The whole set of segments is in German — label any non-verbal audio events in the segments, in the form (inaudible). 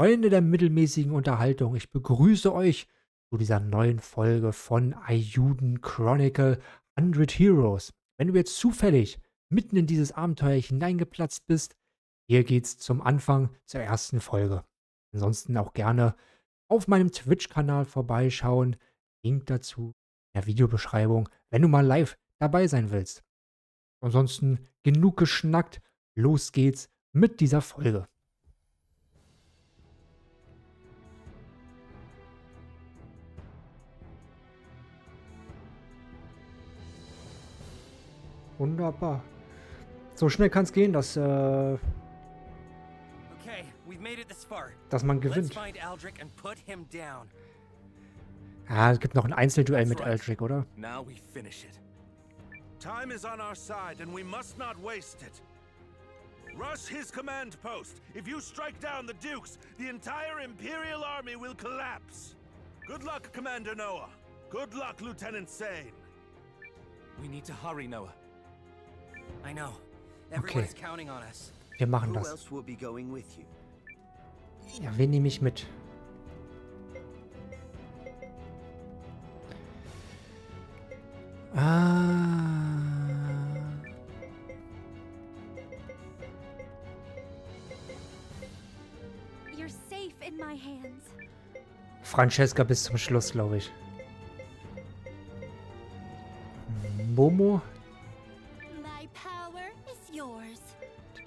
Freunde der mittelmäßigen Unterhaltung, ich begrüße euch zu dieser neuen Folge von Ayuden Chronicle 100 Heroes. Wenn du jetzt zufällig mitten in dieses Abenteuer hineingeplatzt bist, hier geht's zum Anfang zur ersten Folge. Ansonsten auch gerne auf meinem Twitch-Kanal vorbeischauen. Link dazu in der Videobeschreibung, wenn du mal live dabei sein willst. Ansonsten genug geschnackt, los geht's mit dieser Folge. Wunderbar. So schnell kann es gehen, dass, äh, dass man gewinnt. Ah, es gibt noch ein Einzelduell mit Aldrich, oder? Time is on our side and we must not waste it. Rush his command post. If you strike down the Dukes, the entire Imperial army will collapse. Good luck, Commander Noah. Good luck, Lieutenant Sane. We need to hurry, Noah. I know. Okay. Wir machen das. Ja, wen nehme ich mit? Ah. Francesca bis zum Schluss, glaube ich. Momo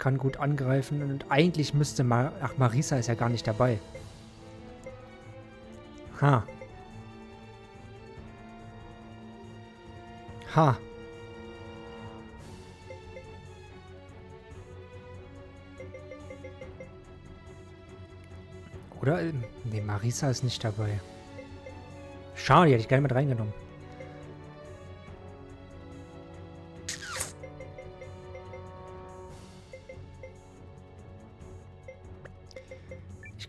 kann gut angreifen und eigentlich müsste mal... Ach, Marisa ist ja gar nicht dabei. Ha. Ha. Oder? Ne, Marisa ist nicht dabei. Schade, die hätte ich gerne mit reingenommen.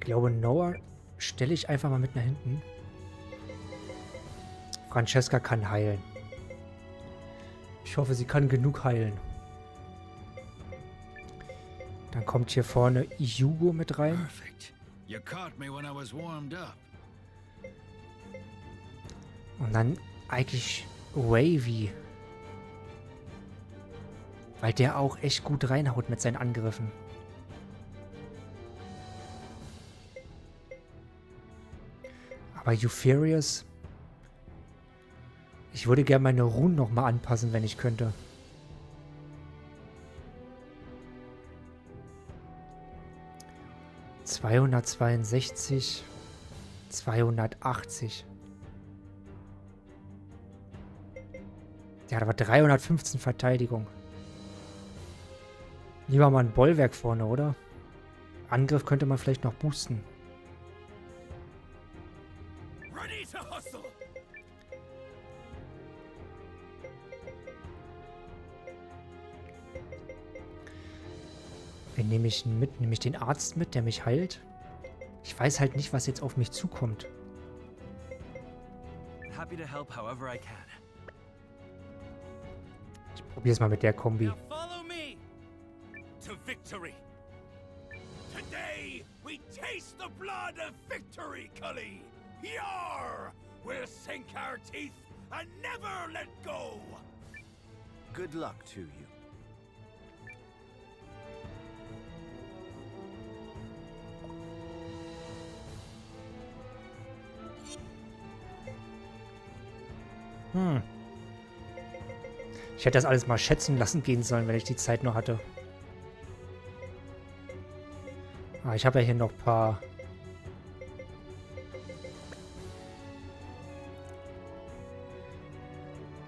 Glaube, Noah stelle ich einfach mal mit nach hinten. Francesca kann heilen. Ich hoffe, sie kann genug heilen. Dann kommt hier vorne Iugo mit rein. Und dann eigentlich Wavy. Weil der auch echt gut reinhaut mit seinen Angriffen. Aber Euphorius... Ich würde gerne meine Runen nochmal anpassen, wenn ich könnte. Zweihundertzweiundsechzig. Zweihundertachtzig. Der hat aber 315 Verteidigung. Lieber mal ein Bollwerk vorne, oder? Angriff könnte man vielleicht noch boosten. Wen nehme ich mit? Nehme ich den Arzt mit, der mich heilt? Ich weiß halt nicht, was jetzt auf mich zukommt. Ich probiere es mal mit der Kombi. Today we taste the blood of victory, Cully. Yar! We'll sink our teeth and never let go. Good luck to you. Hm. Ich hätte das alles mal schätzen lassen gehen sollen, wenn ich die Zeit noch hatte. Ah, ich habe ja hier noch ein paar...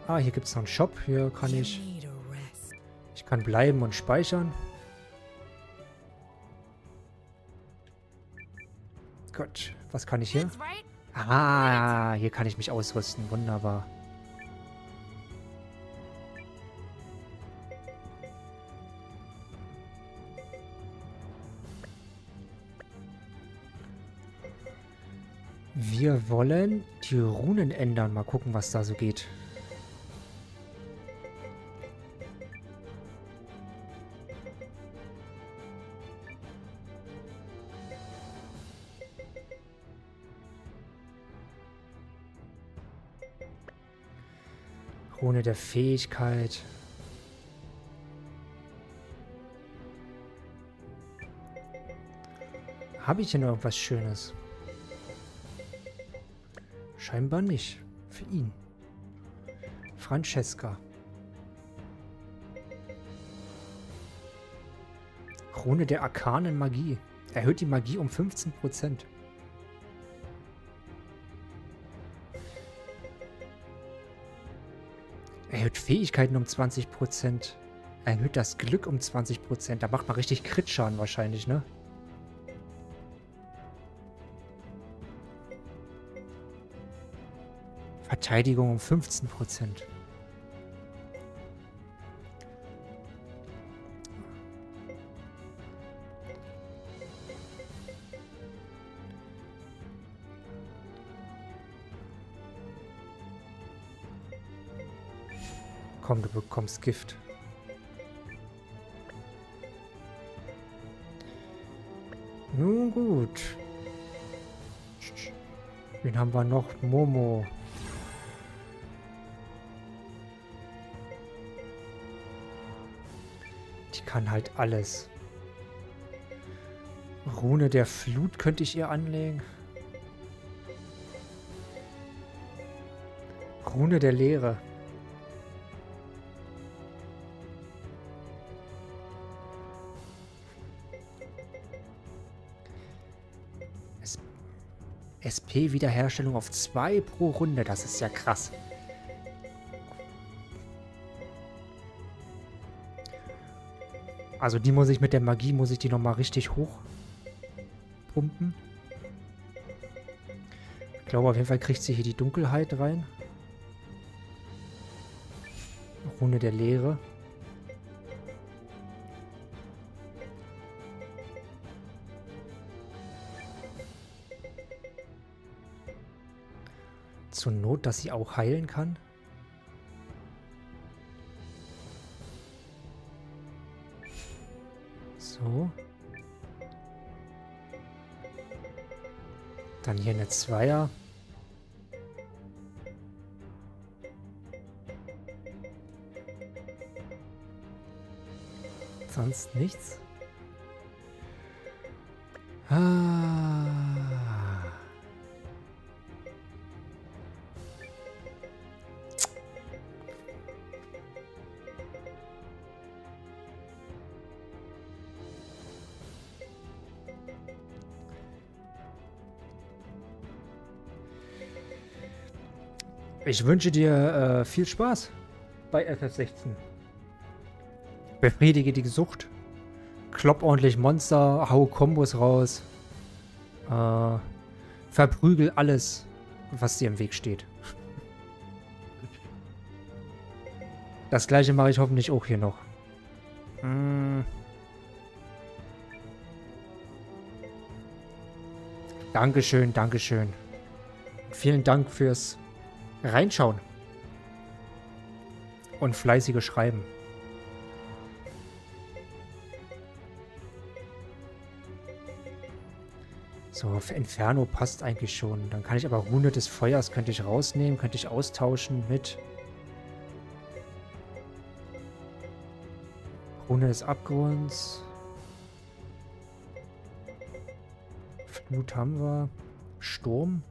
Ah, hier gibt es noch einen Shop. Hier kann ich... Ich kann bleiben und speichern. Gott, was kann ich hier? Ah, hier kann ich mich ausrüsten. Wunderbar. wir wollen die Runen ändern. Mal gucken, was da so geht. Rune der Fähigkeit. Habe ich denn irgendwas Schönes? Scheinbar nicht. Für ihn. Francesca. Krone der arkanen Magie. Erhöht die Magie um 15%. Erhöht Fähigkeiten um 20%. Erhöht das Glück um 20%. Da macht man richtig Crit-Schaden wahrscheinlich, ne? Verteidigung um 15%. Komm, du bekommst Gift. Nun gut. Wen haben wir noch? Momo. Kann halt alles. Rune der Flut könnte ich ihr anlegen. Rune der Leere. SP-Wiederherstellung auf 2 pro Runde. Das ist ja krass. Also die muss ich mit der Magie, muss ich die nochmal richtig hoch pumpen. Ich glaube, auf jeden Fall kriegt sie hier die Dunkelheit rein. Runde der Leere. Zur Not, dass sie auch heilen kann? Dann hier eine Zweier. Sonst nichts. Ich wünsche dir äh, viel Spaß bei FF16. Befriedige die Sucht. Klopp ordentlich Monster, hau Kombos raus. Äh, verprügel alles, was dir im Weg steht. Das gleiche mache ich hoffentlich auch hier noch. Mm. Dankeschön, Dankeschön. Vielen Dank fürs reinschauen. Und fleißige schreiben. So, Inferno passt eigentlich schon. Dann kann ich aber Rune des Feuers könnte ich rausnehmen, könnte ich austauschen mit Rune des Abgrunds. Flut haben wir. Sturm.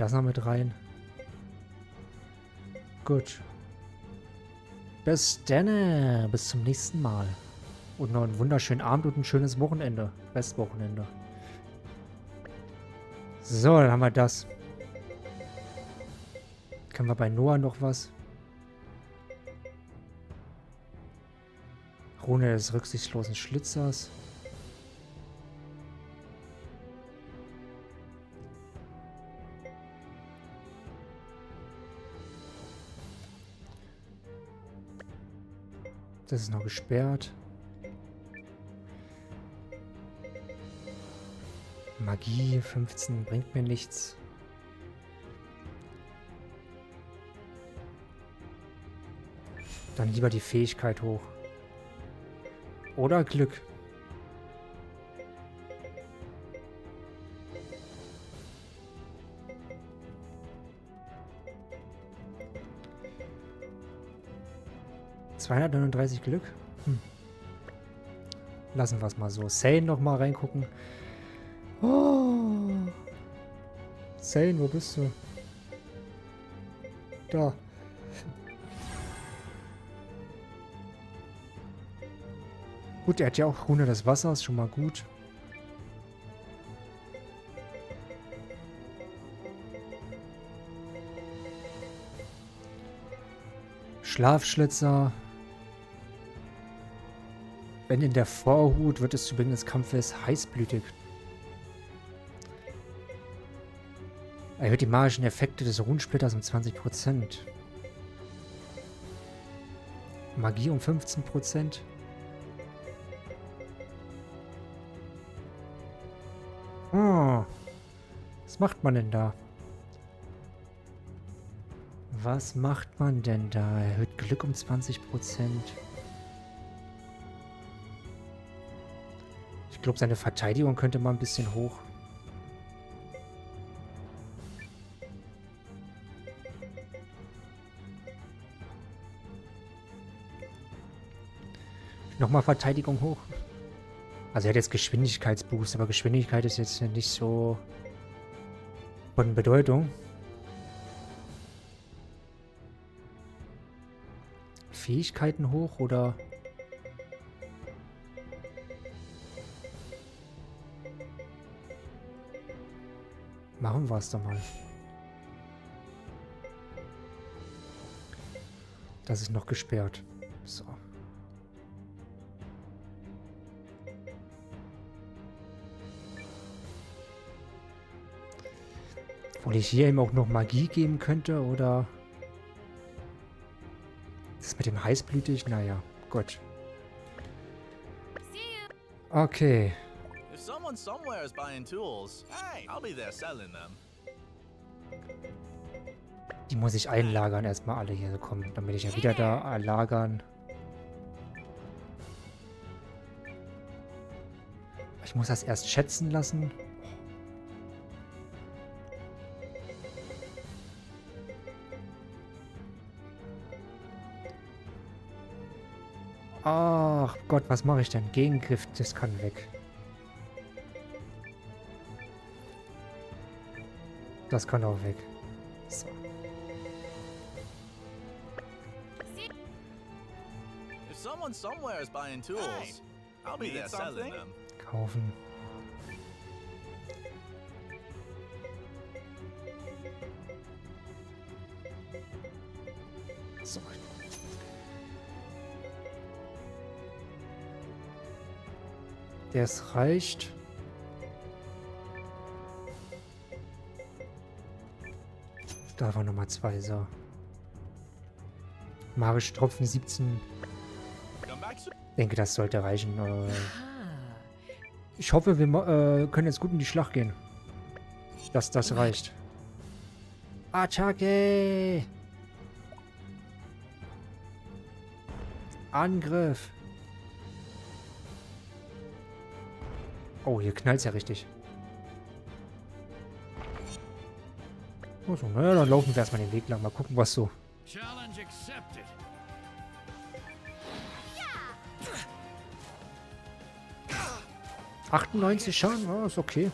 Das noch mit rein. Gut. Bis dann. Bis zum nächsten Mal. Und noch einen wunderschönen Abend und ein schönes Wochenende. Restwochenende. So, dann haben wir das. Können wir bei Noah noch was? Rune des rücksichtslosen Schlitzers. Das ist noch gesperrt. Magie 15 bringt mir nichts. Dann lieber die Fähigkeit hoch. Oder Glück. Zweihundertneununddreißig Glück. Hm. Lassen wir es mal so. Sane noch mal reingucken. Oh. Sane, wo bist du? Da. Gut, er hat ja auch Rune des Wassers, schon mal gut. Schlafschlitzer. Wenn in der Vorhut wird es zu Beginn des Kampfes heißblütig. Erhöht die magischen Effekte des Runensplitters um 20%. Magie um 15%. Oh. Was macht man denn da? Was macht man denn da? Erhöht Glück um 20%. Ich glaube, seine Verteidigung könnte mal ein bisschen hoch. Nochmal Verteidigung hoch. Also er hat jetzt Geschwindigkeitsboost, aber Geschwindigkeit ist jetzt nicht so von Bedeutung. Fähigkeiten hoch oder... Machen wir es doch mal. Das ist noch gesperrt. So. Obwohl ich hier ihm auch noch Magie geben könnte, oder... Das mit dem heißblütig? Naja, gut. Okay. Someone somewhere is buying tools, hey, I'll be there selling them. Die muss ich einlagern erstmal alle hier kommen, damit ich ja wieder da lagern. Ich muss das erst schätzen lassen. Ach Gott, was mache ich denn? Gegengriff, das kann weg. Das kann auch weg. So. Kaufen. So, Das reicht. Da war Nummer zwei, so. Magische Tropfen 17. Ich denke, das sollte reichen. Äh. ich hoffe, wir äh, können jetzt gut in die Schlacht gehen. Dass das reicht. Attacke! Angriff! Oh, hier knallt es ja richtig. Also, naja, dann laufen wir erstmal den Weg lang. Mal gucken, was so. Achtundneunzig Schaden, oh, ist okay.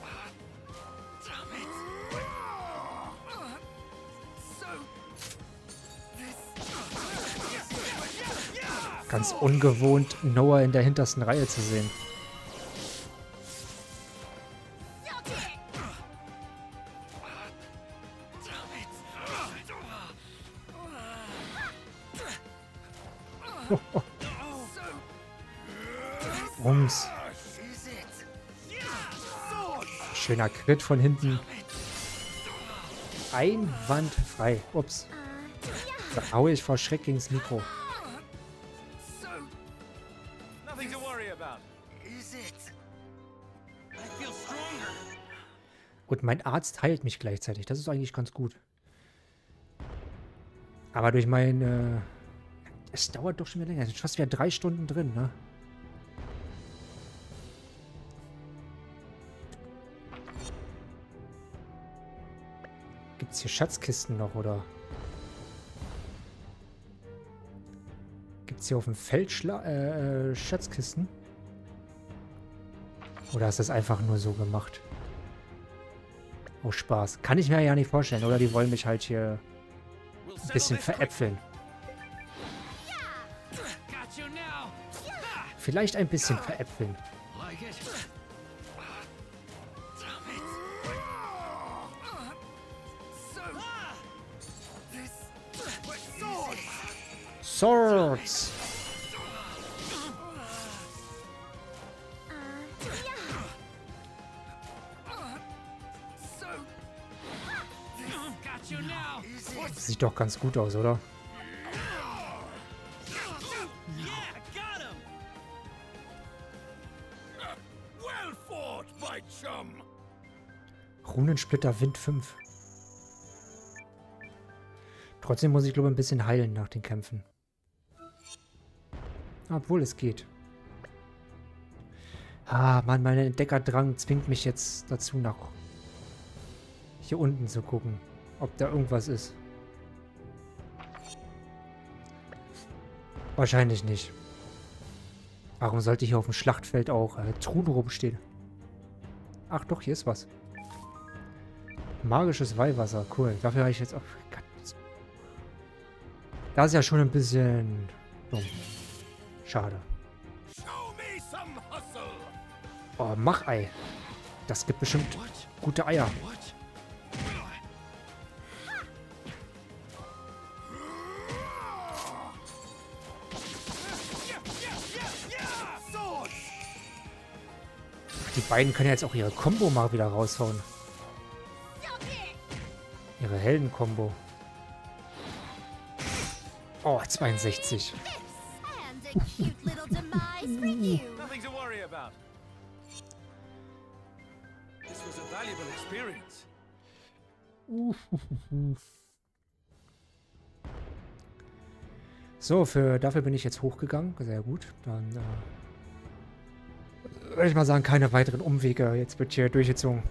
Ganz ungewohnt, Noah in der hintersten Reihe zu sehen. Schöner Crit von hinten. Einwandfrei. Ups. Da haue ich vor Schreck gegens Mikro. Und mein Arzt heilt mich gleichzeitig. Das ist eigentlich ganz gut. Aber durch mein... Äh, es dauert doch schon wieder länger. Es sind fast wieder drei Stunden drin, ne? Gibt's hier Schatzkisten noch, oder? Gibt's hier auf dem Feld Schla äh, äh, Schatzkisten? Oder ist das einfach nur so gemacht? Oh, Spaß. Kann ich mir ja nicht vorstellen. Oder die wollen mich halt hier ein bisschen veräpfeln. Vielleicht ein bisschen veräpfeln. Swords! Sieht doch ganz gut aus, oder? Runensplitter Wind 5. Trotzdem muss ich, glaube ich, ein bisschen heilen nach den Kämpfen. Obwohl es geht. Ah, Mann, mein Entdeckerdrang zwingt mich jetzt dazu, nach hier unten zu gucken, ob da irgendwas ist. Wahrscheinlich nicht. Warum sollte hier auf dem Schlachtfeld auch äh, Truhen rumstehen? Ach doch, hier ist was. Magisches Weihwasser, cool. Dafür habe ich jetzt auch... Das ist ja schon ein bisschen dumm. Schade. Oh, mach Ei. Das gibt bestimmt gute Eier. Die beiden können jetzt auch ihre Combo mal wieder raushauen. Ihre Helden-Kombo. Oh, 62. So, für, dafür bin ich jetzt hochgegangen. Sehr gut. Dann äh, würde ich mal sagen, keine weiteren Umwege. Jetzt wird hier durchgezogen.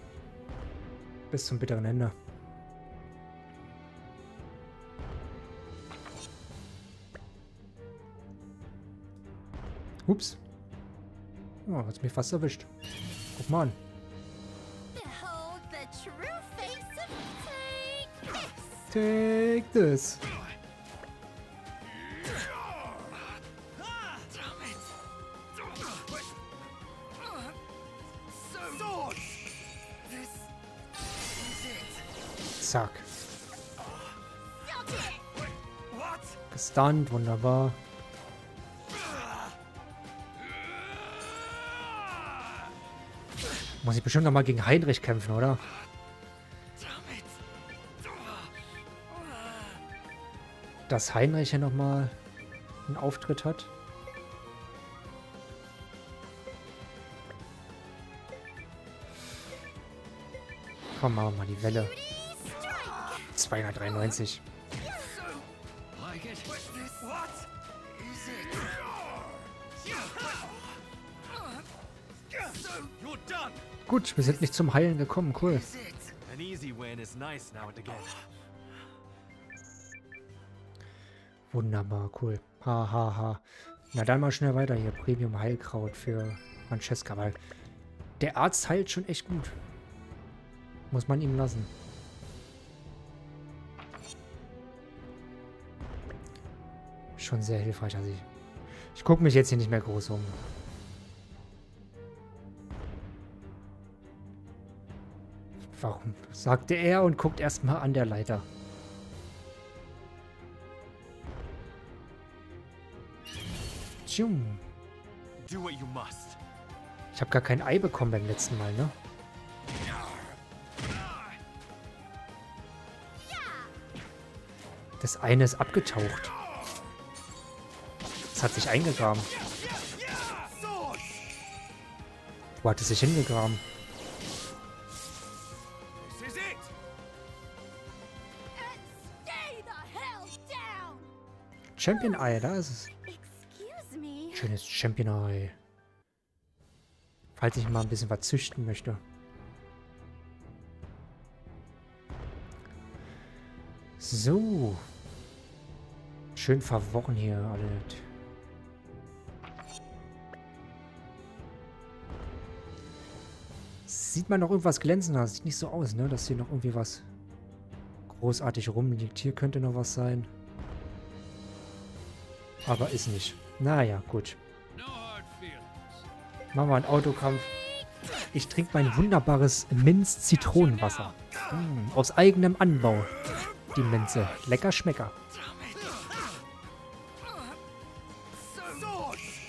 Bis zum bitteren Ende. Ups. Oh, hat's mich fast erwischt. Guck mal an. Take this. Zack. Gestunt, wunderbar. Muss ich bestimmt noch mal gegen Heinrich kämpfen, oder? Dass Heinrich ja noch mal einen Auftritt hat. Komm, machen wir mal die Welle. 293. Gut, wir sind nicht zum Heilen gekommen. Cool. Wunderbar, cool. Ha, ha, ha. Na dann mal schnell weiter hier. Premium Heilkraut für Francesca, weil der Arzt heilt schon echt gut. Muss man ihm lassen. Schon sehr hilfreich. Also ich, ich gucke mich jetzt hier nicht mehr groß um. Warum? sagte er und guckt erstmal an der Leiter. Ich habe gar kein Ei bekommen beim letzten Mal, ne? Das eine ist abgetaucht. Das hat sich eingegraben. Wo hat es sich hingegraben? Champion Eye, da ist es. Schönes Champion Eye. Falls ich mal ein bisschen was züchten möchte. So. Schön verworren hier alles. Sieht man noch irgendwas glänzen? Das sieht nicht so aus, ne? Dass hier noch irgendwie was großartig rumliegt. Hier könnte noch was sein. Aber ist nicht. Naja, gut. Machen wir einen Autokampf. Ich trinke mein wunderbares Minz-Zitronenwasser. Mm, aus eigenem Anbau. Die Minze. Lecker Schmecker.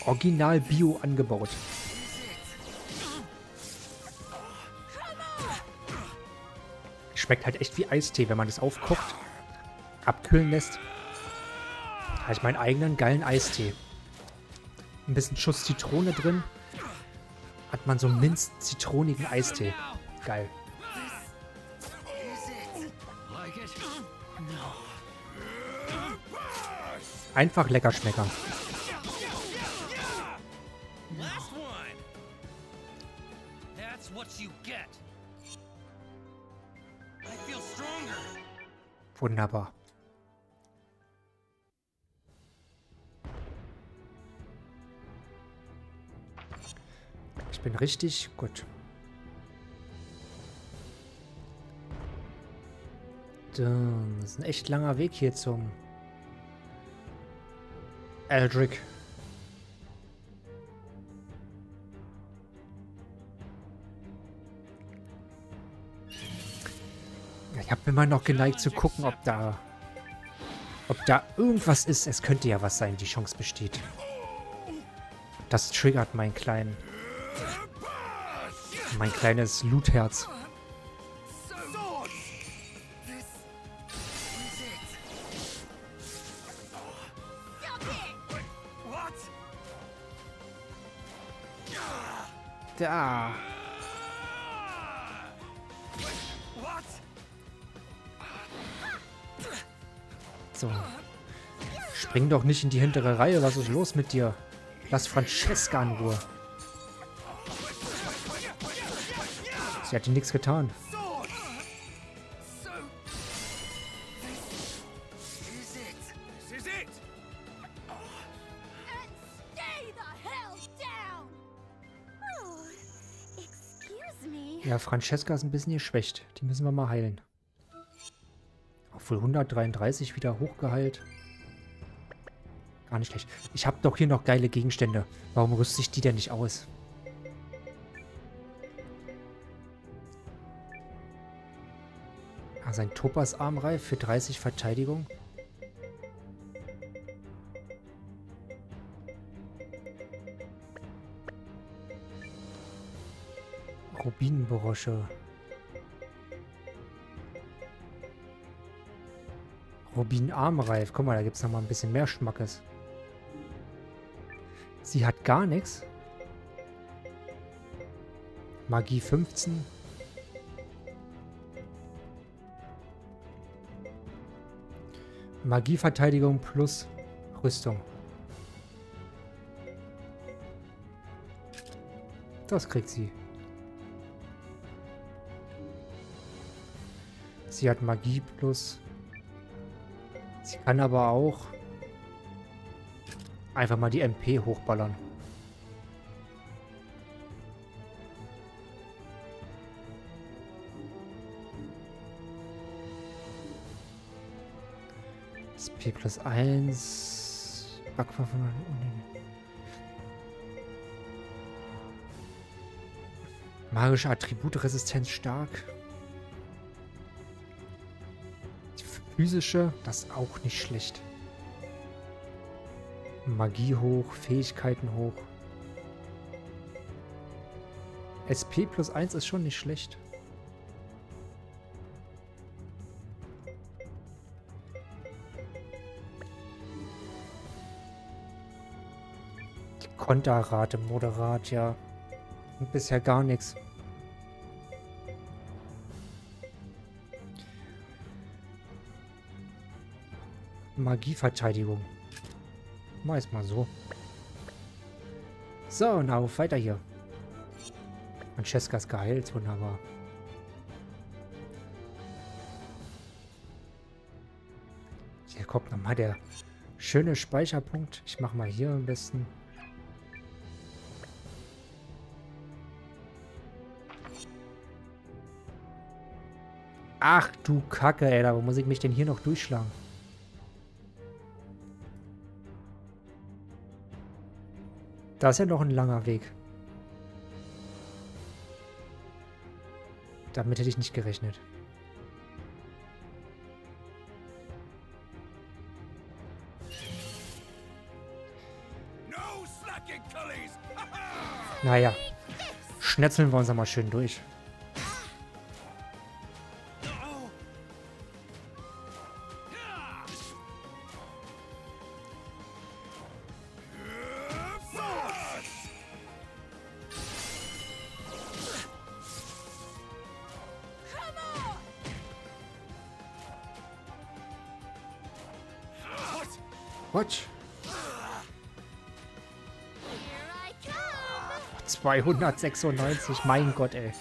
Original Bio angebaut. Schmeckt halt echt wie Eistee, wenn man das aufkocht, abkühlen lässt. Habe ich meinen eigenen geilen Eistee. Ein bisschen Schuss Zitrone drin. Hat man so minz-zitronigen Eistee. Geil. Einfach lecker schmecker. Wunderbar. Bin richtig gut. Das ist ein echt langer Weg hier zum Eldrick. Ich habe immer noch geneigt zu gucken, ob da ob da irgendwas ist. Es könnte ja was sein, die Chance besteht. Das triggert mein kleinen mein kleines Lootherz. Da. So. Spring doch nicht in die hintere Reihe. Was ist los mit dir? Lass Francesca in Ruhe. Sie hat dir nichts getan. Ja, Francesca ist ein bisschen geschwächt. Die müssen wir mal heilen. Obwohl 133 wieder hochgeheilt. Gar nicht schlecht. Ich habe doch hier noch geile Gegenstände. Warum rüste ich die denn nicht aus? Sein Topas-Armreif für 30 Verteidigung. Rubinenbrosche. Rubinarmreif. Guck mal, da gibt es nochmal ein bisschen mehr Schmackes. Sie hat gar nichts. Magie 15. Magieverteidigung plus Rüstung. Das kriegt sie. Sie hat Magie plus. Sie kann aber auch einfach mal die MP hochballern. SP plus 1. Backwaffen. Magische Attributresistenz stark. Physische, das ist auch nicht schlecht. Magie hoch, Fähigkeiten hoch. SP plus 1 ist schon nicht schlecht. Konterrate moderat, ja. Und bisher gar nichts. Magieverteidigung. Mach es mal so. So, na, auf weiter hier. Francesca geheilt, wunderbar. Hier kommt nochmal der schöne Speicherpunkt. Ich mache mal hier am besten. Ach du Kacke, ey. Da wo muss ich mich denn hier noch durchschlagen? Da ist ja noch ein langer Weg. Damit hätte ich nicht gerechnet. (laughs) Naja, schnetzeln wir uns einmal schön durch. 296, mein Gott, ey.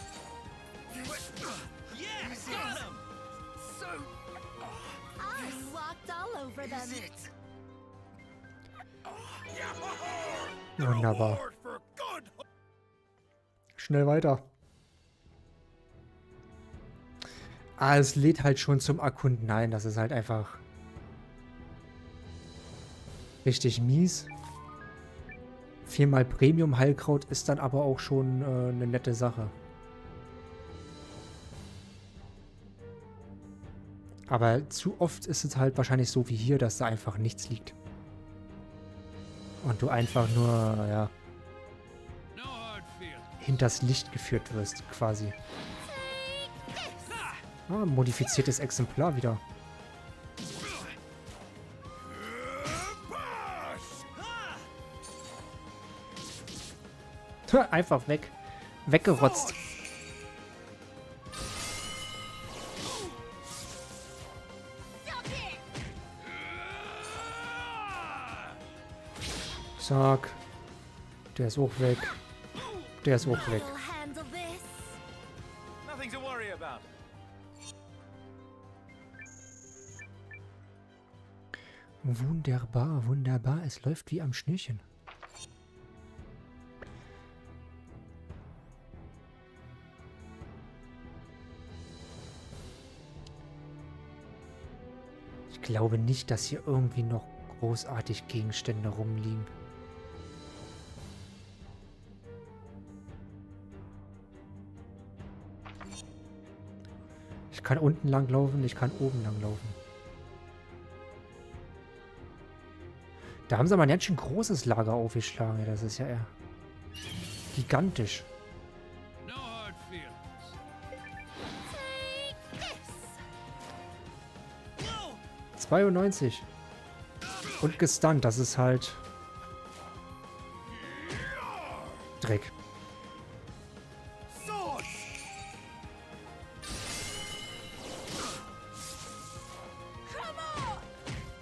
Wunderbar. Schnell weiter. Ah, es lädt halt schon zum Erkunden. Nein, das ist halt einfach richtig mies. Viermal Premium Heilkraut ist dann aber auch schon äh, eine nette Sache. Aber zu oft ist es halt wahrscheinlich so wie hier, dass da einfach nichts liegt. Und du einfach nur, ja, hinters Licht geführt wirst, quasi. Ah, modifiziertes Exemplar wieder. (laughs) Einfach weg. Weggerotzt. Zack. Der ist auch weg. Der ist auch weg. Wunderbar, wunderbar. Es läuft wie am Schnürchen. Glaube nicht, dass hier irgendwie noch großartig Gegenstände rumliegen. Ich kann unten lang laufen, ich kann oben lang laufen. Da haben sie aber ein ganz schön großes Lager aufgeschlagen. Das ist ja eher gigantisch. 92. Und gestunt, das ist halt... Dreck.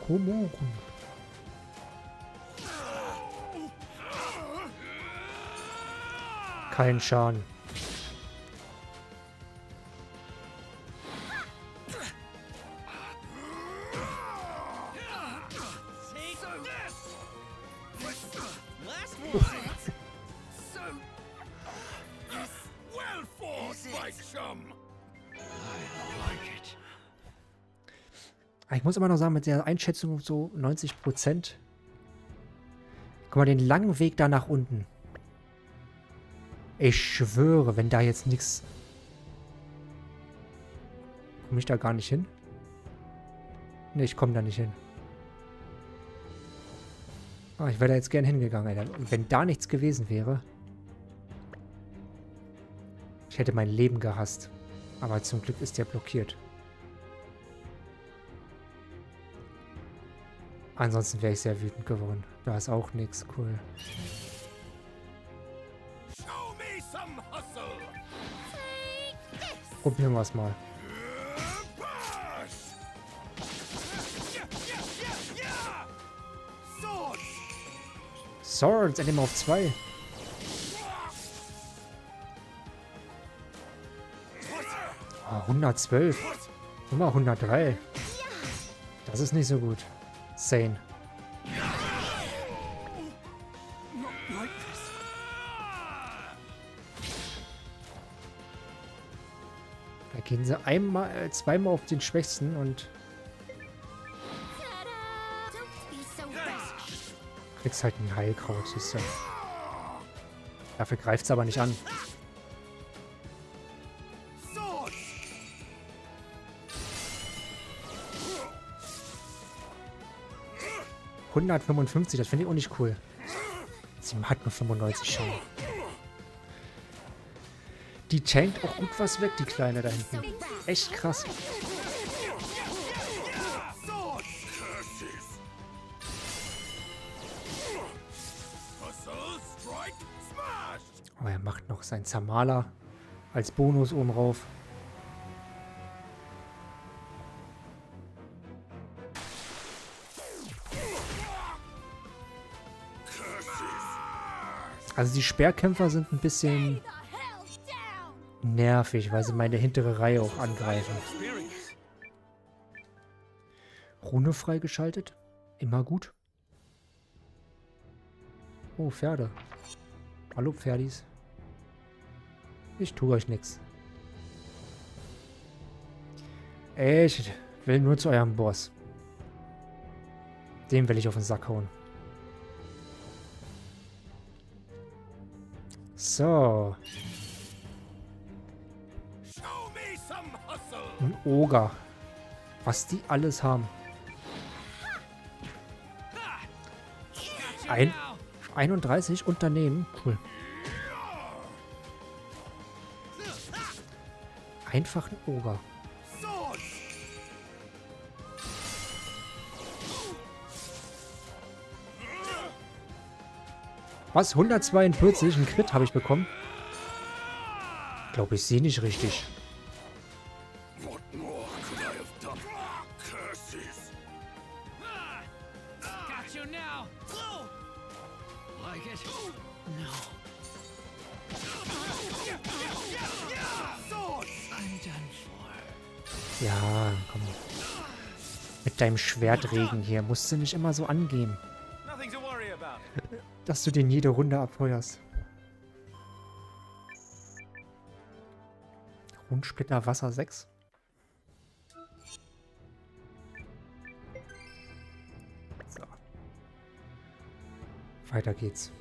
Komoren. Kein Schaden. Muss immer noch sagen, mit der Einschätzung so 90 Prozent. Guck mal, den langen Weg da nach unten. Ich schwöre, wenn da jetzt nichts... Komme ich da gar nicht hin? Ne, ich komme da nicht hin. Ah, ich wäre da jetzt gern hingegangen, Alter. Und wenn da nichts gewesen wäre... Ich hätte mein Leben gehasst. Aber zum Glück ist der blockiert. Ansonsten wäre ich sehr wütend geworden. Da ist auch nichts cool. Probieren wir es mal. Swords, endlich mal auf zwei. Oh, 112. Nummer 103. Das ist nicht so gut. Sane. Da gehen sie einmal, äh, zweimal auf den Schwächsten und kriegst halt einen Heilkraut, siehst du. Dafür greift es aber nicht an. ...155, das finde ich auch nicht cool. Sie hat nur 95 Schaden. Die tankt auch gut was weg, die Kleine da hinten. Echt krass. Oh, er macht noch sein Zamala als Bonus oben rauf. Also die Speerkämpfer sind ein bisschen nervig, weil sie meine hintere Reihe auch angreifen. Rune freigeschaltet. Immer gut. Oh, Pferde. Hallo, Pferdis. Ich tue euch nichts. Ich will nur zu eurem Boss. Dem will ich auf den Sack hauen. So. Ein Oger. Was die alles haben. Ein 31 Unternehmen. Cool. Einfach ein Oger. Was? 142? Ein Crit habe ich bekommen? Ich glaube, ich sehe nicht richtig. Ja, komm. Mit deinem Schwertregen hier musst du nicht immer so angehen. Dass du den jede Runde abfeuerst. Rundsplitter Wasser 6. So. Weiter geht's.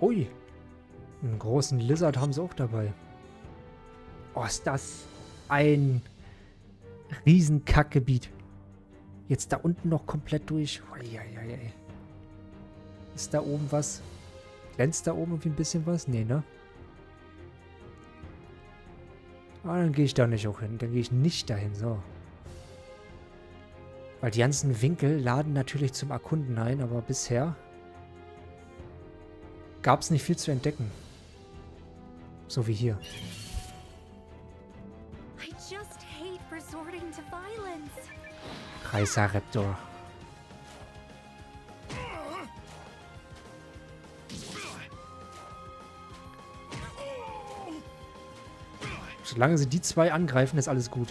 Ui. Einen großen Lizard haben sie auch dabei. Oh, ist das ein Riesenkackgebiet. Jetzt da unten noch komplett durch. Ist da oben was? Glänzt da oben irgendwie ein bisschen was? Nee, ne? Ah, dann gehe ich da nicht auch hin. Dann gehe ich nicht dahin, so. Weil die ganzen Winkel laden natürlich zum Erkunden ein, aber bisher gab es nicht viel zu entdecken. So wie hier. Kaiserraptor. Solange sie die zwei angreifen, ist alles gut.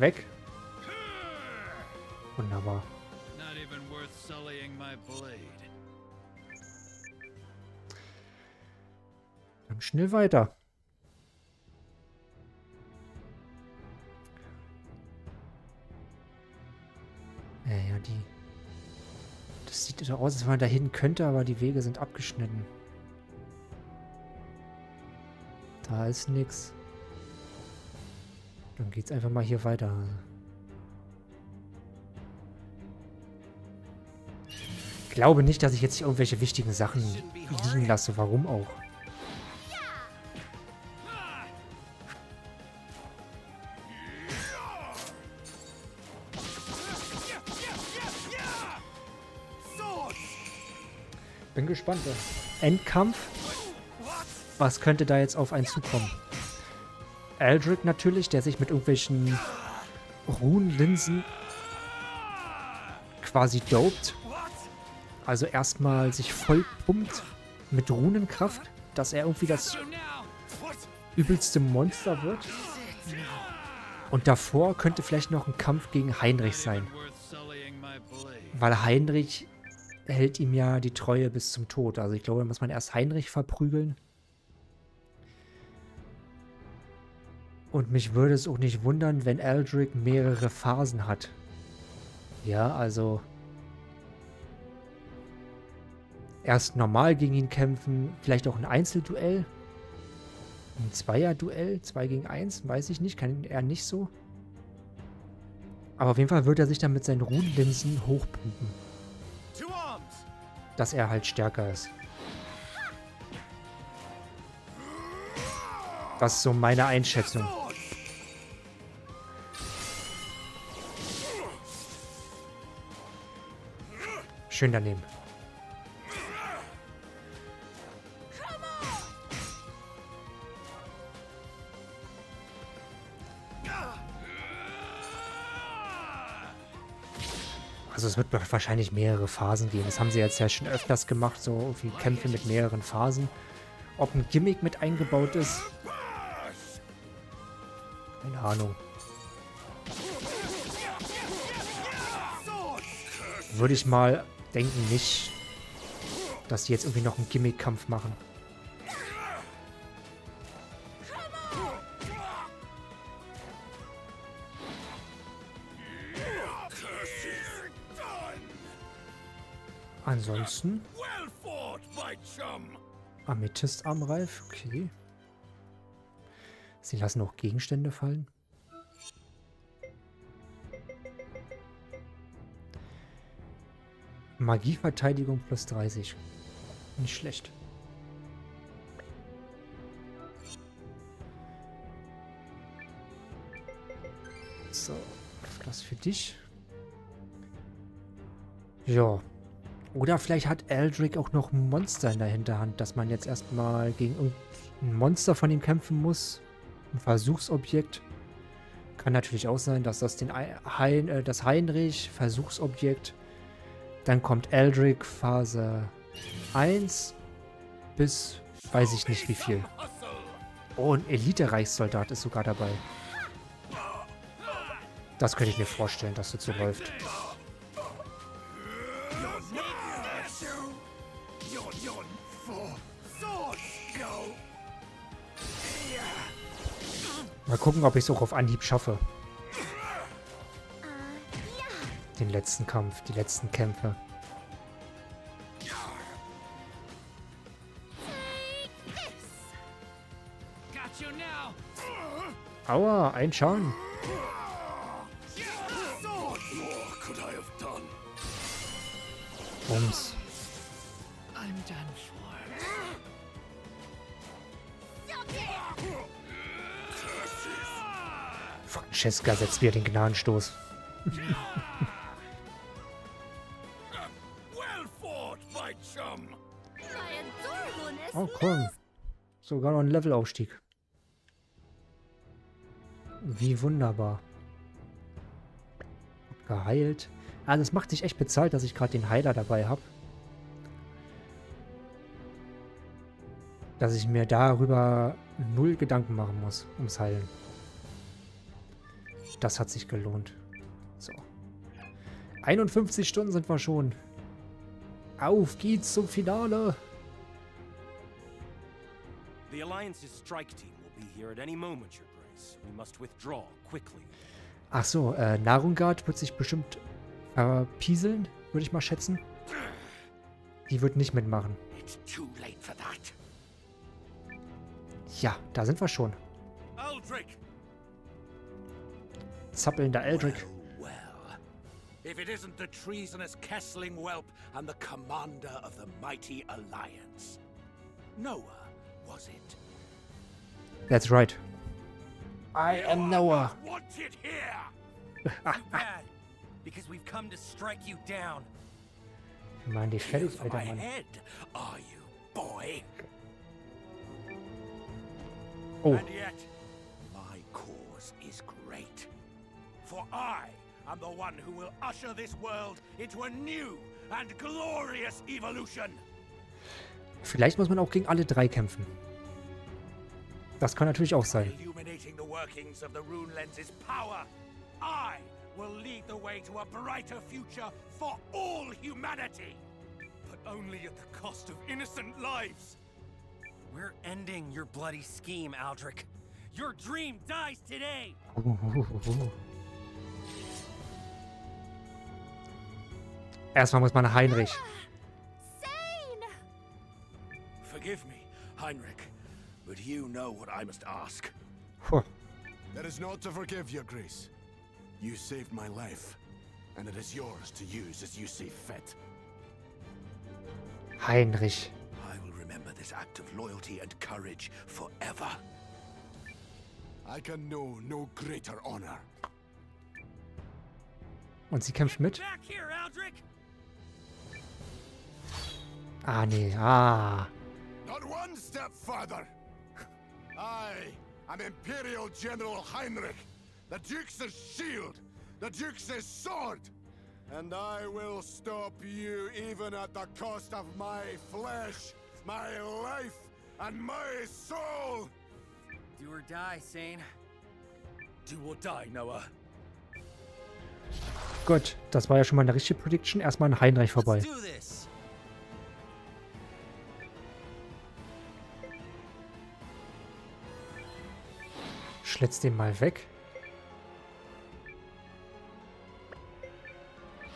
Weg. Wunderbar. Dann schnell weiter. Ja, ja, die... Das sieht so aus, als wenn man da hin könnte, aber die Wege sind abgeschnitten. Da ist nichts. Dann geht's einfach mal hier weiter. Ich glaube nicht, dass ich jetzt irgendwelche wichtigen Sachen liegen lasse. Warum auch? Bin gespannt. Endkampf. Was könnte da jetzt auf einen zukommen? Aldrich natürlich, der sich mit irgendwelchen Runenlinsen quasi dopt. Also erstmal sich voll pumpt mit Runenkraft, dass er irgendwie das übelste Monster wird. Und davor könnte vielleicht noch ein Kampf gegen Heinrich sein. Weil Heinrich hält ihm ja die Treue bis zum Tod. Also ich glaube, da muss man erst Heinrich verprügeln. Und mich würde es auch nicht wundern, wenn Eldrick mehrere Phasen hat. Ja, also... Erst normal gegen ihn kämpfen, vielleicht auch ein Einzelduell. Ein Zweierduell, 2 gegen 1, weiß ich nicht, kann er nicht so. Aber auf jeden Fall wird er sich dann mit seinen Runenlinsen hochpumpen. Dass er halt stärker ist. Das ist so meine Einschätzung. Schön daneben. Also es wird wahrscheinlich mehrere Phasen geben. Das haben sie jetzt ja schon öfters gemacht, so irgendwie Kämpfe mit mehreren Phasen. Ob ein Gimmick mit eingebaut ist? Keine Ahnung. Würde ich mal denken nicht, dass die jetzt irgendwie noch einen Gimmick-Kampf machen. Ansonsten... Amethyst Armreif, okay. Sie lassen auch Gegenstände fallen. Magieverteidigung plus 30. Nicht schlecht. So, das für dich. Ja. Oder vielleicht hat Eldrick auch noch ein Monster in der Hinterhand, dass man jetzt erstmal gegen ein Monster von ihm kämpfen muss. Ein Versuchsobjekt. Kann natürlich auch sein, dass das den hein, äh, das Heinrich Versuchsobjekt dann kommt Eldrick Phase 1 bis weiß ich nicht wie viel. Oh, ein Elite-Reichssoldat ist sogar dabei. Das könnte ich mir vorstellen, dass das so läuft. Mal gucken, ob ich es auch auf Anhieb schaffe. Den letzten Kampf, die letzten Kämpfe. Aua, ein Schaden. Bums. Francesca setzt wieder den Gnadenstoß. Komm. Sogar noch ein Levelaufstieg. Wie wunderbar. Geheilt. Ah, das macht sich echt bezahlt, dass ich gerade den Heiler dabei habe. Dass ich mir darüber null Gedanken machen muss, ums Heilen. Das hat sich gelohnt. So. 51 Stunden sind wir schon. Auf geht's zum Finale. Alliance's strike team will be here at any moment, Your Grace. We must withdraw quickly. Ach so, äh, Narungard wird sich bestimmt verpieseln, äh, würde ich mal schätzen. Die wird nicht mitmachen. Ja, da sind wir schon. Eldrick. Zappelnder Eldrick. Well, if it isn't the treasonous Kessling Whelp and the commander of the mighty Alliance. Noah was it? That's right. I am Noah. Wanted here. (laughs) bad, because we've come to strike you down. Ich meine, die fertig, alter Mann. Head, are you, boy? Oh. And yet, my cause is great. For I am the one who will usher this world into a new and glorious evolution. Vielleicht muss man auch gegen alle drei kämpfen. Das kann natürlich auch sein. Illuminating the workings of the Rune Lens's power, I will lead the way to a brighter future for all humanity. But only at the cost of innocent lives. We're ending your bloody scheme, Aldrich. Your dream dies today! (laughs) Erstmal muss man Heinrich. Sane! Forgive me, Heinrich, but you know what I must ask. Puh. There is naught to forgive, Your Grace. You saved my life, and it is yours to use as you see fit. Heinrich. I will remember this act of loyalty and courage forever. I can know no greater honor. Und sie kämpft mit? Back here, Aldrich! Ah, nee. Ah. Not one step further! I am Imperial General Heinrich, the Duke's shield, the Duke's sword! And I will stop you even at the cost of my flesh, my life, and my soul! Do or die, Sane. Do or die, Noah. Gut, das war ja schon mal eine richtige Prediction. Erstmal an Heinrich vorbei. Let's do this! Schlitz den mal weg.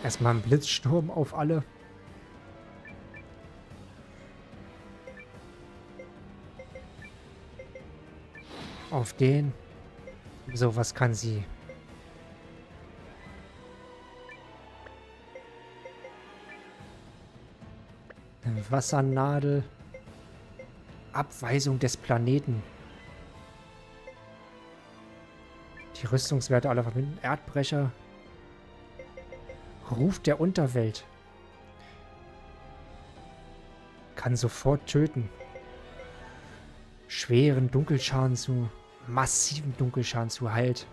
Erstmal ein Blitzsturm auf alle. Auf den. So, was kann sie? Wassernadel. Abweisung des Planeten. Die Rüstungswerte aller verbinden. Erdbrecher. Ruf der Unterwelt. Kann sofort töten. Schweren Dunkelschaden zu. Massiven Dunkelschaden zu heilt.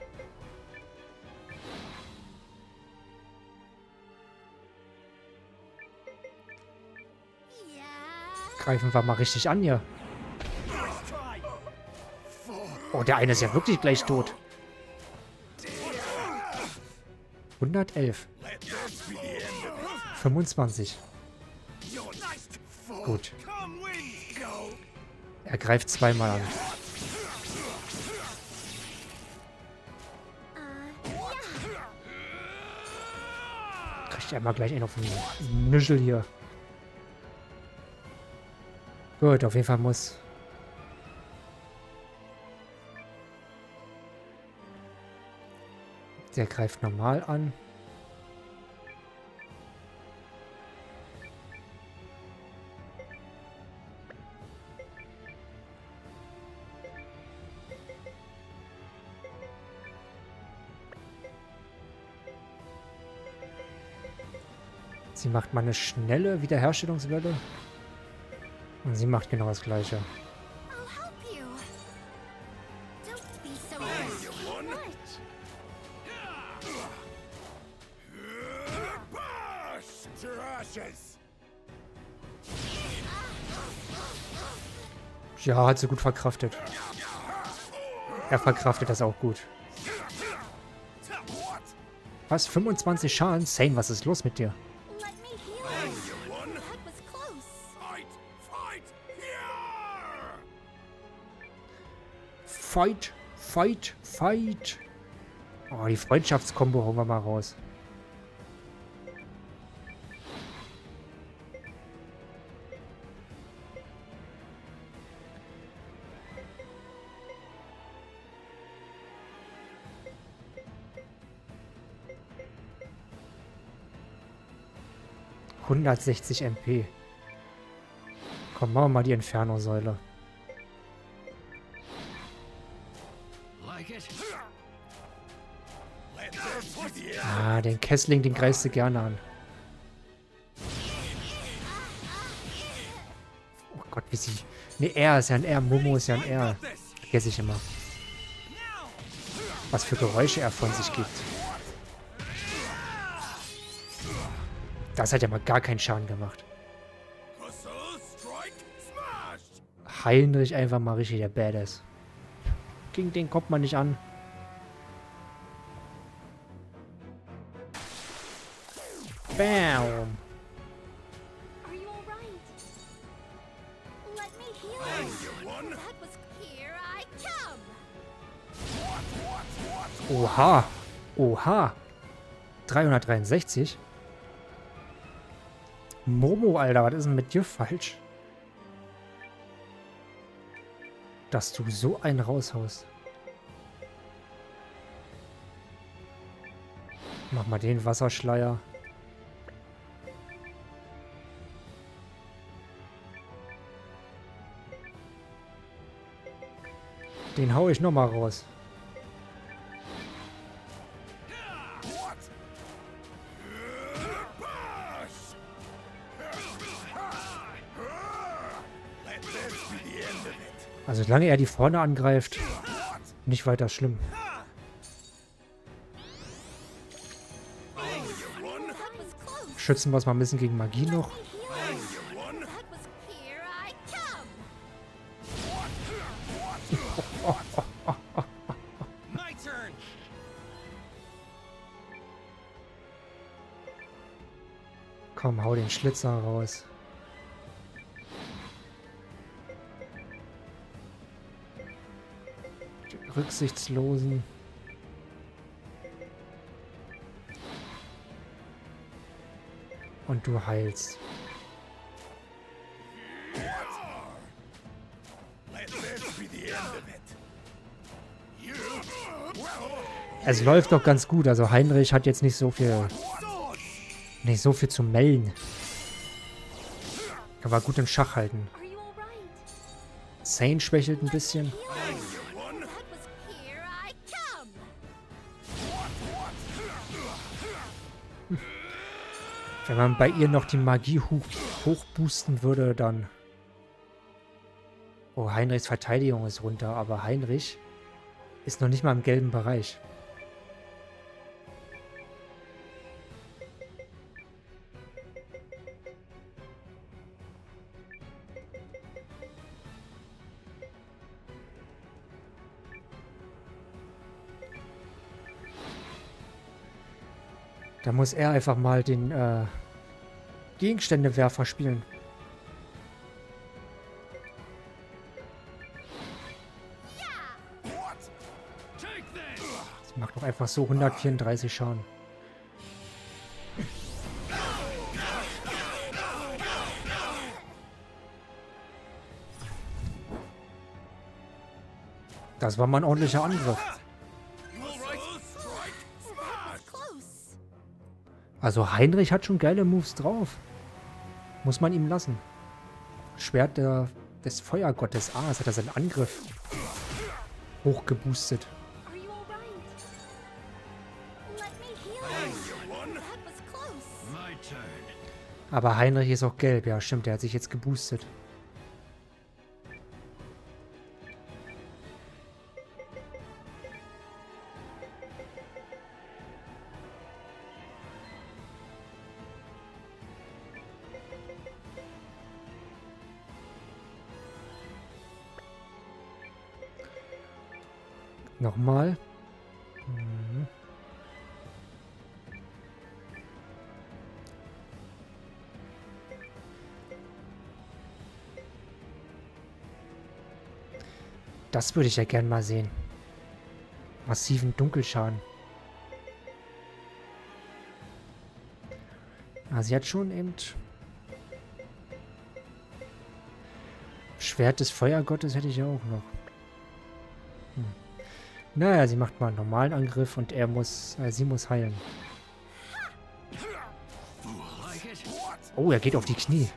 Greifen wir mal richtig an hier. Oh, der eine ist ja wirklich gleich tot. 111. 25. Gut. Er greift zweimal an. Kriegt er mal gleich einen auf den Nüschel hier. Gut, auf jeden Fall muss. Der greift normal an. Sie macht mal eine schnelle Wiederherstellungswelle. Und sie macht genau das gleiche. Ja, hat sie gut verkraftet. Er verkraftet das auch gut. Was? 25 Schaden? Sane, was ist los mit dir? Fight, fight, fight. Oh, die Freundschaftskombo hauen wir mal raus. ...160 MP. Komm, machen wir mal die Inferno-Säule. Ah, den Kessling, den greifst du gerne an. Oh Gott, wie sie... Ne, er ist ja ein R, Momo ist ja ein R. Vergesse ich immer. Was für Geräusche er von sich gibt. Das hat ja mal gar keinen Schaden gemacht. Heinrich einfach mal richtig der Badass. Gegen den kommt man nicht an. Bam. Oha. Oha. 363. Momo, Alter, was ist denn mit dir falsch? Dass du so einen raushaust. Mach mal den Wasserschleier. Den hau ich noch mal raus. Also solange er die vorne angreift, nicht weiter schlimm. Schützen wir es mal ein bisschen gegen Magie noch. Komm, hau den Schlitzer raus. Rücksichtslosen. Und du heilst. Es läuft doch ganz gut. Also Heinrich hat jetzt nicht so viel nicht so viel zu melden. Er war gut im Schach halten. Zane schwächelt ein bisschen. Wenn man bei ihr noch die Magie hoch, hochboosten würde, dann... Oh, Heinrichs Verteidigung ist runter, aber Heinrich ist noch nicht mal im gelben Bereich. Da muss er einfach mal den äh, Gegenständewerfer spielen. Das macht doch einfach so 134 Schaden. Das war mal ein ordentlicher Angriff. Also Heinrich hat schon geile Moves drauf. Muss man ihm lassen. Schwert der, des Feuergottes Aas hat er seinen Angriff hochgeboostet. Aber Heinrich ist auch gelb. Ja, stimmt. Der hat sich jetzt geboostet. Das würde ich ja gern mal sehen. Massiven Dunkelschaden. Ah, sie hat schon eben... Schwert des Feuergottes hätte ich ja auch noch. Hm. Naja, sie macht mal einen normalen Angriff und er muss... Äh, sie muss heilen. Oh, er geht auf die Knie.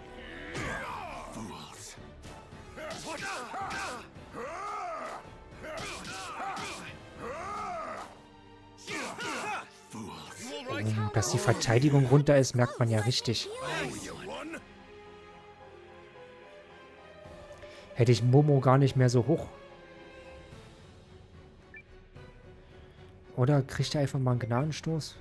Dass die Verteidigung runter ist, merkt man ja richtig. Hätte ich Momo gar nicht mehr so hoch Oder kriegt er einfach mal einen Gnadenstoß?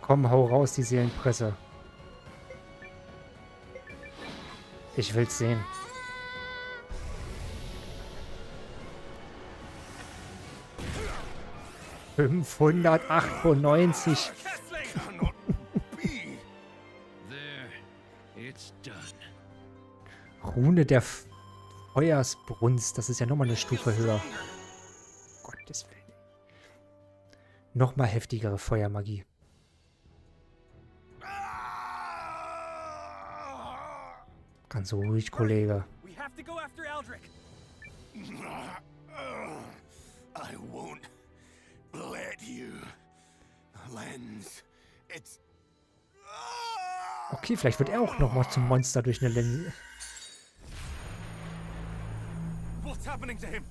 Komm, hau raus, die Seelenpresse. Ich will's sehen. Fünfhundertachtundneunzig. Cannot be. There, it's done. Rune der Feuersbrunst. Das ist ja nochmal eine Stufe höher. Gottes Willen. Nochmal heftigere Feuermagie. Ganz ruhig, Kollege. Okay, vielleicht wird er auch nochmal zum Monster durch eine Linse. What's happening to him?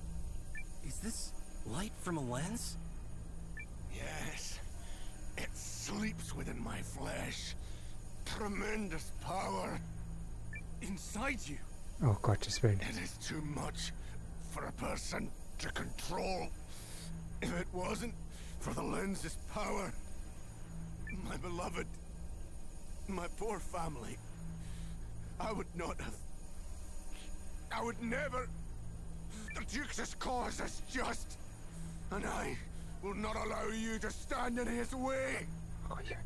Is this light from a lens? Yes. It sleeps within my flesh. Tremendous power. Inside you? Oh Gottes Willen. It is too much for a person to control. If it wasn't for the lens's power, my beloved, my poor family, I would not have. I would never. The Duke's cause is just, and I will not allow you to stand in his way. Oh, ja.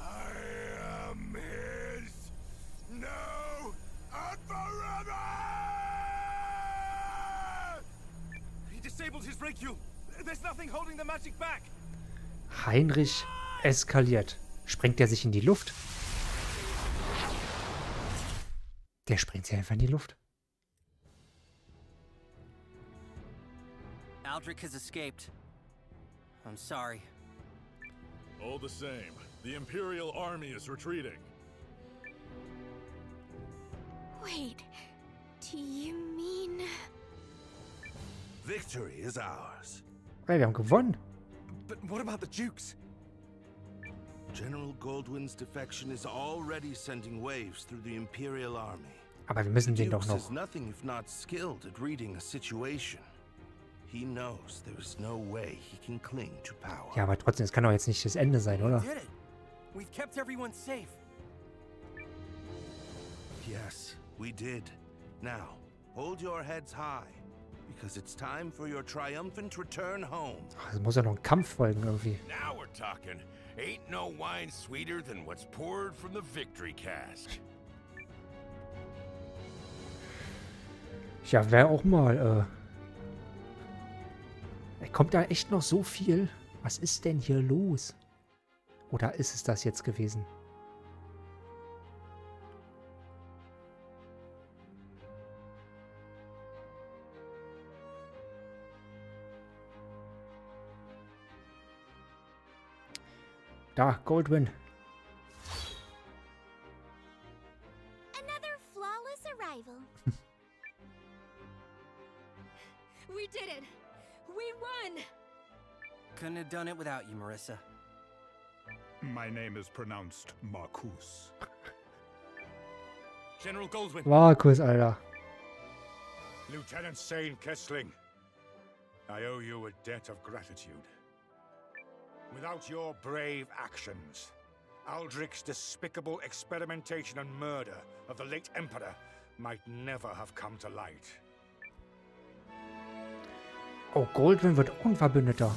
I am his. No, and forever. He disabled his Reicule. There's nothing holding the magic back. Heinrich eskaliert. Sprengt er sich in die Luft? Der springt sich einfach in die Luft. Aldrich has escaped. I'm sorry. All the same, the Imperial army is retreating. Wait, do you mean... Victory is ours. Ey, wir haben gewonnen. But what about the Dukes? General Goldwyn's defection is already sending waves through the Imperial Army. Aber wir müssen den doch Dukes noch. is nothing if not skilled at reading a situation. He knows there is no way he can cling to power. Ja, aber trotzdem, es kann doch jetzt nicht das Ende sein, oder? Did it? We've kept everyone safe. Yes, we did. Now, hold your heads high, because it's time for your triumphant return home. Es muss ja noch ein Kampf folgen irgendwie. Now we're talking. Ain't no wine sweeter than what's poured from the victory cask. Ja, wäre auch mal. Äh, kommt da echt noch so viel? Was ist denn hier los? Oder ist es das jetzt gewesen? Da, Goldwyn. Another flawless arrival. (laughs) we did it! We won! Couldn't have done it without you, Marissa. My name is pronounced Marcus. (laughs) General Goldwyn. Markus, Alter. Lieutenant Sane Kessling. I owe you a debt of gratitude. Without your brave actions, Aldrich's despicable experimentation and murder of the late Emperor might never have come to light. Oh, Goldwyn wird auch ein Verbündeter.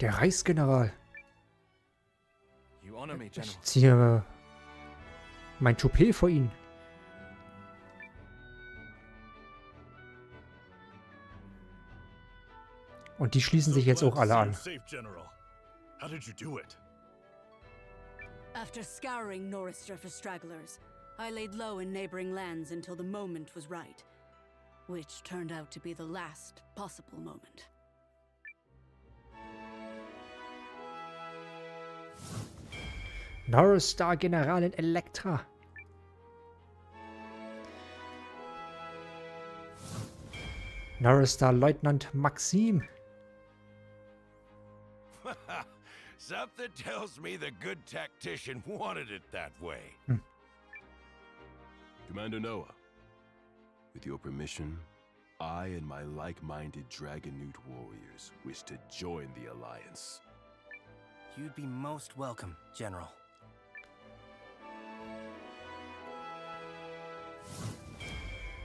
Der Reichsgeneral. Ich ziehe mein Toupet vor ihn. Und die schließen sich jetzt auch alle an. Safe, General. How did you do it? After scouring Norrister for stragglers, I laid low in neighboring lands until the moment was right. Which turned out to be the last possible moment. Norris Star Generalin Elektra. Norris Star Leutnant Maxim. Something tells me the good tactician wanted it that way. Hmm. Commander Noah, with your permission, I and my like-minded Dragonute warriors wish to join the Alliance. You'd be most welcome, General.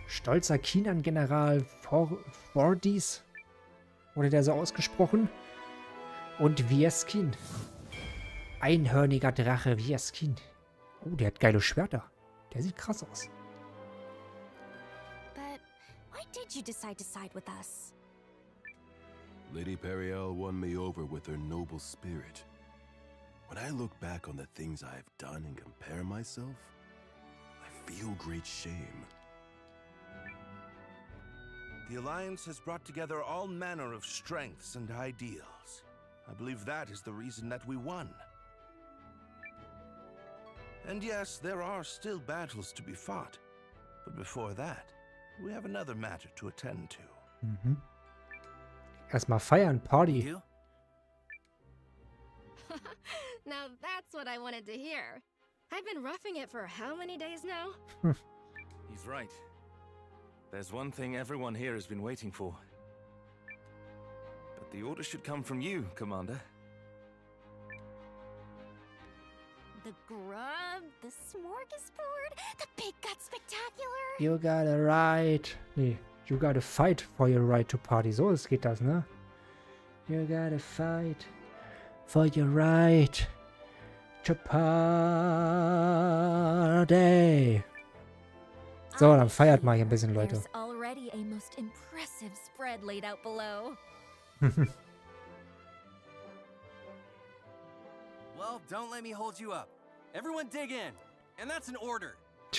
Stolzer Kinan-General For Fordis. Wurde der so ausgesprochen? Und Vieskin. Einhörniger Drache Vieskin. Oh, der hat geile Schwerter. Der sieht krass aus. But why did you decide to side with us? Lady Periel won me over with her noble spirit. When I look back on the things I have done and compare myself, I feel great shame. The Alliance has brought together all manner of strengths and ideals. I believe that is the reason that we won. And yes, there are still battles to be fought. But before that, we have another matter to attend to. Mhm. Erstmal feiern, Party. You? (laughs) Now that's what I wanted to hear. I've been roughing it for how many days now? (laughs) He's right. There's one thing everyone here has been waiting for. But the order should come from you, Commander. The grub, the smorgasbord, the big gut spectacular. You got a right. Nee, you gotta fight for your right to party. So es geht das, ne? You gotta fight for your right to party. So, dann feiert mal hier ein bisschen, Leute. There's already a most impressive spread laid out below. (laughs) Well, don't let me hold you up. Everyone dig in. And that's an order. (sighs)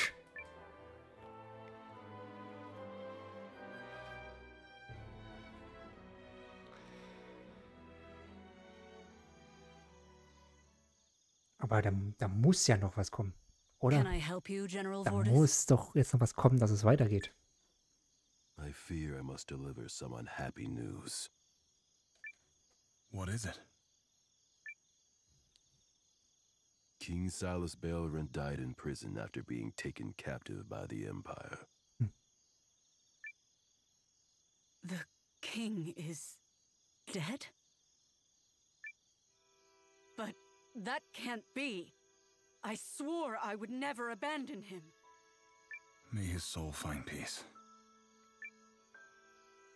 Aber da, da muss ja noch was kommen, oder? Can I help you, General Da Vordis? muss doch jetzt noch was kommen, dass es weitergeht. I fear I must deliver some unhappy news. What is it? King Silas Belrand died in prison after being taken captive by the Empire. Hmm. The king is dead? But that can't be. I swore I would never abandon him. May his soul find peace.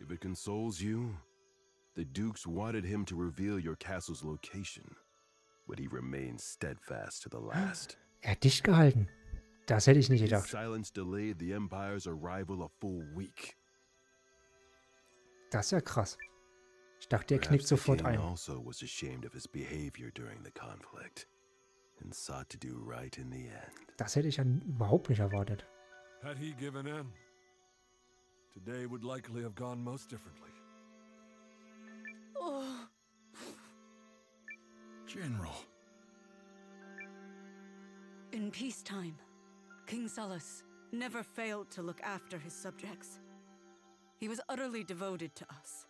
If it consoles you, the Dukes wanted him to reveal your castle's location, but he remained steadfast to the (gasps) last. Er hat dicht gehalten. Das hätte ich nicht gedacht. His silence delayed the Empire's arrival a full week. Das ist ja krass. Ich dachte, er Perhaps knickt sofort king ein. also was ashamed of his behavior during the conflict and sought to do right in the end. Das hätte ich ja überhaupt nicht erwartet. Had he given in, today would likely have gone most differently. General. in peacetime, King Sullus never failed to look after his subjects. He was utterly devoted to us.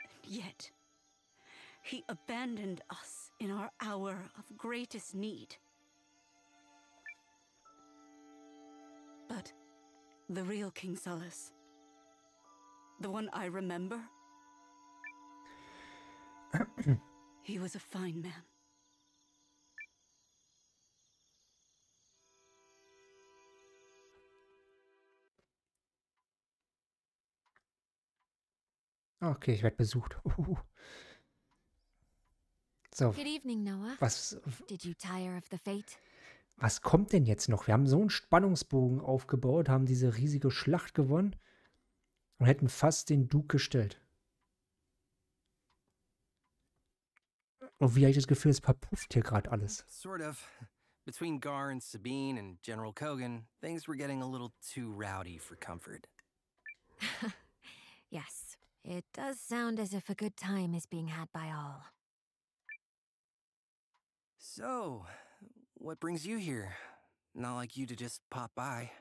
And yet, he abandoned us in our hour of greatest need. But the real King Sullus, the one I remember, (clears throat) he was a fine man. Okay, ich werde besucht. (laughs) Uhuhu. So, Good evening, Noah. was, Did you tire of the fate? was kommt denn jetzt noch? Wir haben so einen Spannungsbogen aufgebaut, haben diese riesige Schlacht gewonnen und hätten fast den Duke gestellt. Und wie habe ich das Gefühl, es verpufft hier gerade alles. Sort of. Between Gar and Sabine and General Kogan, things were getting a little too rowdy for comfort. (laughs) Yes, it does sound as if a good time is being had by all. So, what brings you here? Not like you to just pop by.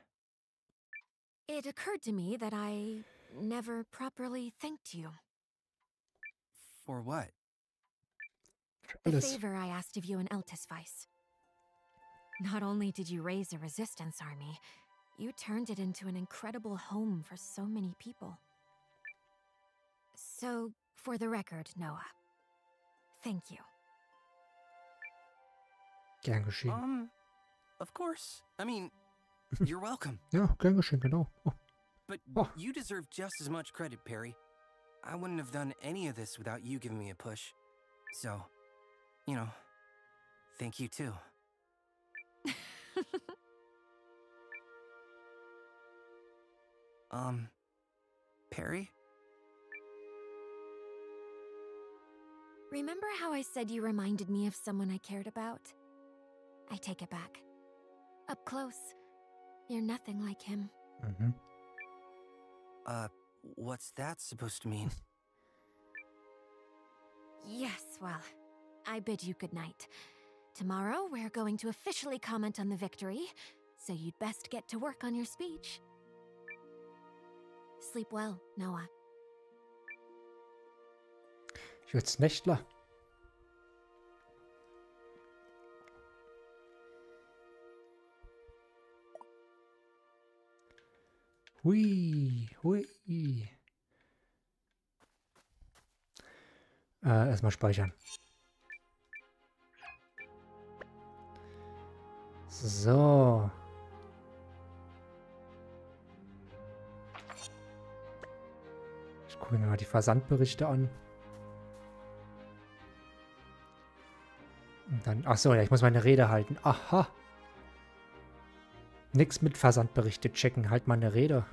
It occurred to me that I never properly thanked you. For what? The favor I asked of you in Eltisvice. Not only did you raise a resistance army, you turned it into an incredible home for so many people. So, for the record, Noah, thank you. Gern geschehen. Um, of course. I mean, (laughs) you're welcome. Ja, gern geschehen, genau. Oh, But Oh. you deserve just as much credit, Perry. I wouldn't have done any of this without you giving me a push. So, you know, thank you too. um, Perry? Remember how I said you reminded me of someone I cared about? I take it back. Up close, you're nothing like him. mhm. Uh, what's that supposed to mean? (laughs) Yes, well, I bid you good night. Tomorrow, we're going to officially comment on the victory, so you'd best get to work on your speech. Sleep well, Noah. Ich als Nächtler. Hui, hui. Äh, erstmal speichern. So. Ich gucke mir mal die Versandberichte an. Und dann, ach so, ja, ich muss meine Rede halten. Aha. Nix mit Versandberichte checken, halt mal eine Rede.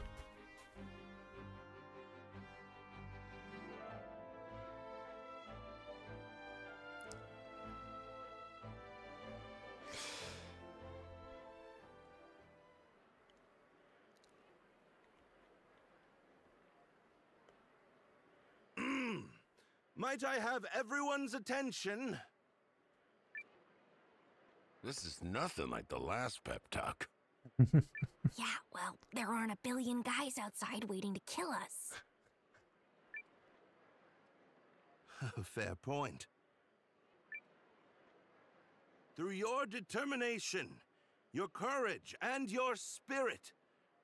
Might I have everyone's attention? This is nothing like the last pep talk. (laughs) Yeah, well, there aren't a billion guys outside waiting to kill us. (laughs) Fair point. Through your determination, your courage, and your spirit,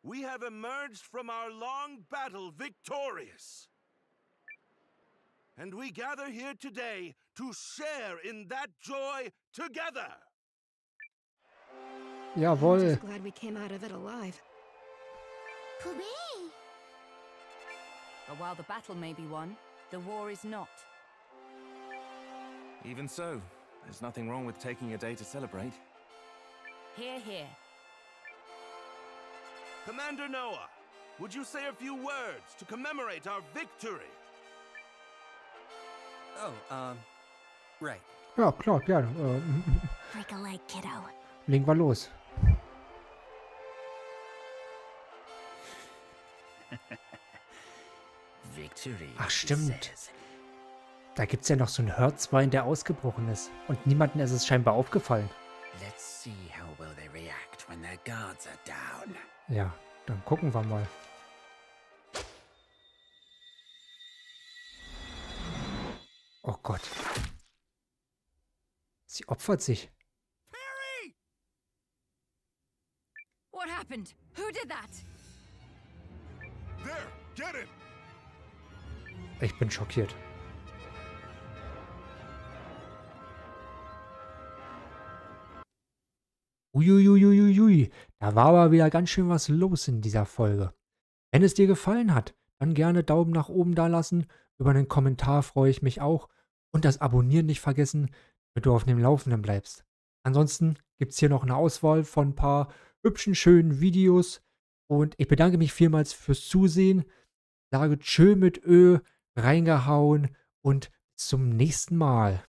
we have emerged from our long battle victorious. And we gather here today to share in that joy together. Jawohl. Just glad we came out of it alive. Hooray! But while the battle may be won, the war is not. Even so, there's nothing wrong with taking a day to celebrate. Here, here. Commander Noah, would you say a few words to commemorate our victory? Oh, um, right. Ja, klar, gerne. Äh, (laughs) Break a leg, kiddo. legen wir los. (laughs) Victory. Ach, stimmt. Da gibt's ja noch so einen Herzwein, der ausgebrochen ist. Und niemandem ist es scheinbar aufgefallen. Ja, dann gucken wir mal. Oh Gott. Sie opfert sich. What happened? Who did that? There, get it! Ich bin schockiert. Uiuiuiui, da war aber wieder ganz schön was los in dieser Folge. Wenn es dir gefallen hat, dann gerne Daumen nach oben da lassen. Über einen Kommentar freue ich mich auch. Und das Abonnieren nicht vergessen, damit du auf dem Laufenden bleibst. Ansonsten gibt es hier noch eine Auswahl von ein paar hübschen, schönen Videos. Und ich bedanke mich vielmals fürs Zusehen. Sage Tschö mit Ö, reingehauen und zum nächsten Mal.